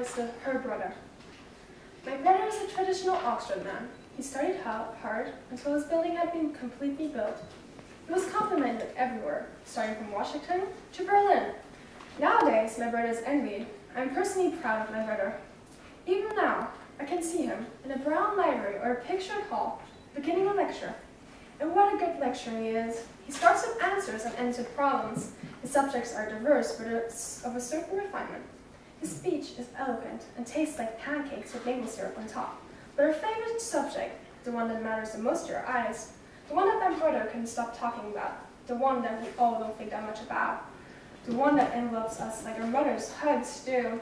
is the, her brother. My brother is a traditional Oxford man. He studied hard until his building had been completely built. He was complimented everywhere, starting from Washington to Berlin. Nowadays, my brother is envied. I'm personally proud of my brother. Even now, I can see him in a brown library or a pictured hall, beginning a lecture. And what a good lecturer he is. He starts with answers and ends with problems. His subjects are diverse, but of a certain refinement. His speech is eloquent and tastes like pancakes with maple syrup on top. But our favorite subject, the one that matters the most to our eyes, the one that my brother couldn't stop talking about, the one that we all don't think that much about, the one that envelops us like our mother's hugs do,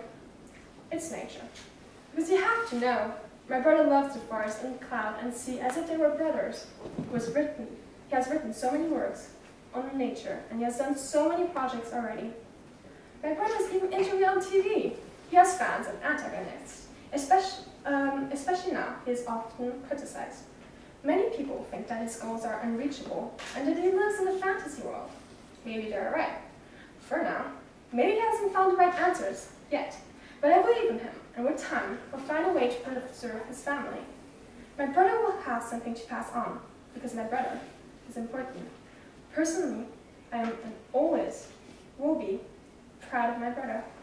it's nature. Because you have to know, my brother loves the forest and the cloud and sea as if they were brothers. He, was written, he has written so many works on nature, and he has done so many projects already. My brother is even interviewed on TV. He has fans and antagonists. Especially, um, especially now, he is often criticized. Many people think that his goals are unreachable, and that he lives in a fantasy world. Maybe they're right. For now, maybe he hasn't found the right answers, yet. But I believe in him, and with time, he'll find a way to preserve his family. My brother will have something to pass on, because my brother is important. Personally, I am always proud of my brother.